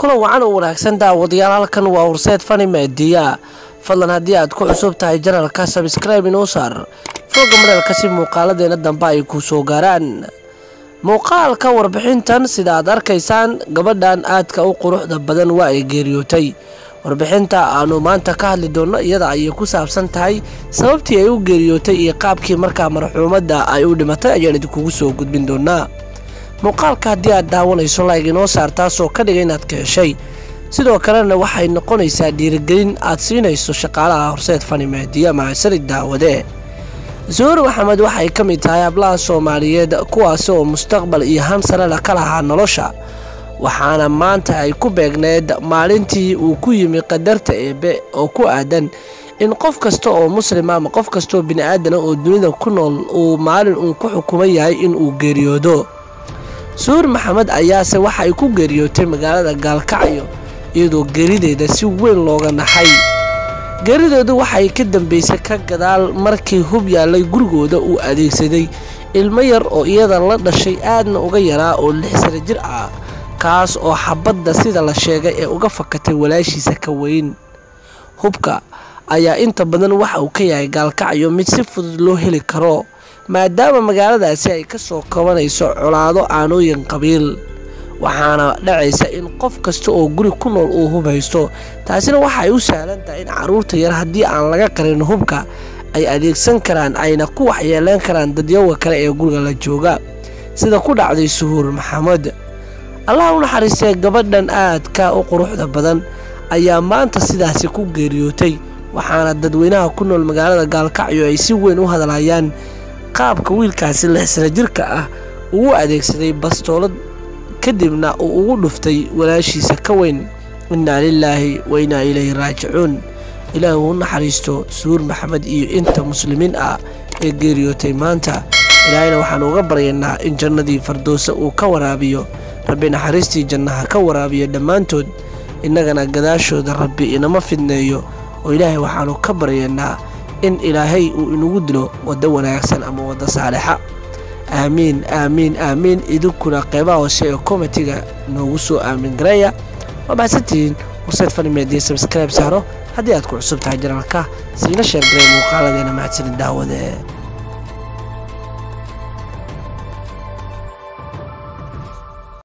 kulan wacan u wanaagsan daawadayaal halkan waa horseed fani maadiya fadlan haddii aad ku cusub tahay janalka sabscribe inoo saar fooga madalka si muuqaaladeena dambe ay ku soo gaaraan. Muuqaalka warbixintan sida aad arkaysaan gabadhan aadka u quruxda badan waa ay geeriyootay. Warbixinta aanu maanta ka hadli doonno iyada ayay ku saabsan tahay sababtii ay u geeriyootay iyo qaabkii markaa marxuumadda ay u dhimatay ayaan idinkugu soo gudbin doonaa muuqaalka haddii aad daawanayso layg inoo saar taasoo ka dhiga inaad ka heshay sidoo kalena waxay noqonaysaa dhiirigelin aad siinayso shaqaalaha horseed fani maadiya mahadsanid daawade. Zuhur maxamed waxay ka mid tahay hablaha soomaaliyeed kuwaasi oo mustaqbal iyo han sarela ka lahaa nolosha. Waxaana maanta ay ku beegneed maalintii uu ku yimi qadarta eebe oo ku aadan in qof kasta oo muslima ama qof kastaoo bini-aadana oo dunida ku nool uu maalin uun ku xukuman yahay inuu geeriyoodo suur maxamed ayaase waxay ku geeriyootay magaalada gaalkacyo iyadoo geerideeda si weyn looga naxay. Geerideedu waxay ka dambeysay ka gadaal markii hub yaallay gurigooda uu adeegsaday ilmo yar oo iyada la dhashay aadna uga yaraa oo lix sano jir ah kaas oo xabadda sida la sheegay ee uga fakatay walaashiisa ka weyn. Hubka ayaa inta badan waxa uu ka yahay gaalkacyo mid si fudud loo heli karo maadaama magaaladaasi ay ka soo kabanayso colaado aanooyin qabiil waxaana dhacaysa in qof kasta oo guri ku nool uu hub haysto. Taasina waxaay u sahlan tahay in carruurta yar haddii aan laga qarin hubka ay adeegsan karaan ayna ku waxyeeleen karaan dadyawa kale ee guriga la jooga. Sida ku dhacday suhuur maxamed allah u naxariistee gabadhan aadka u quruxda badan ayaa maanta sidaasi ku geeriyootay waxaana dadweynaha ku nool magaalada gaalkacyo ay si weyn u hadlayaan qaabka wiilkaasi lix sano jirka ah ugu adeegsaday bastoolad kadibna uu ugu dhuftay walaashiisa ka weyn. Innaa lilaahi wa innaa ilayhi raajicuun. Ilaahi uu naxariisto suur maxamed iyo inta muslimiin ah ee geeriyootay maanta. Ilaahayna waxaan uga baryaynaa in jannadii fardoosa uu ka waraabiyo rabbi naxariistii jannaha ka waraabiyo dhammaantood. Innagana gadaashooda rabbi inama fidneeyo oo ilaahay waxaanu ka baryaynaa in ilaahay uu inagu dilo waddo wanaagsan ama waddo saalixa. Aamiin aamiin aamiin idinkuna qeybaha hoose ee komitiga noogu soo aamin gareeya waa mahadsantihiin horseed fani meediya sabskribe saaro. Haddii aad ku cusub tahay janalka siina sheergaray muuqaaladeena mahadsanid daawade